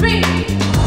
Speak.